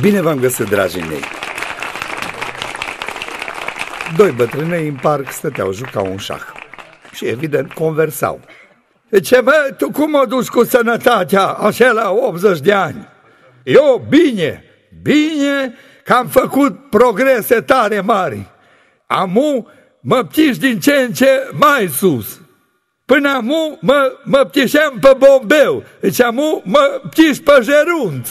Bine v-am găsit, dragii mei! Doi bătrânei în parc stăteau, jucau un șah și evident conversau. Ce bă, tu cum o duci cu sănătatea așa la 80 de ani? Eu bine, bine că am făcut progrese tare mari. Amu mă ptiși din ce în ce mai sus. Până amu mă, mă ptișeam pe bombeu, deci amu mă ptiși pe jerunt.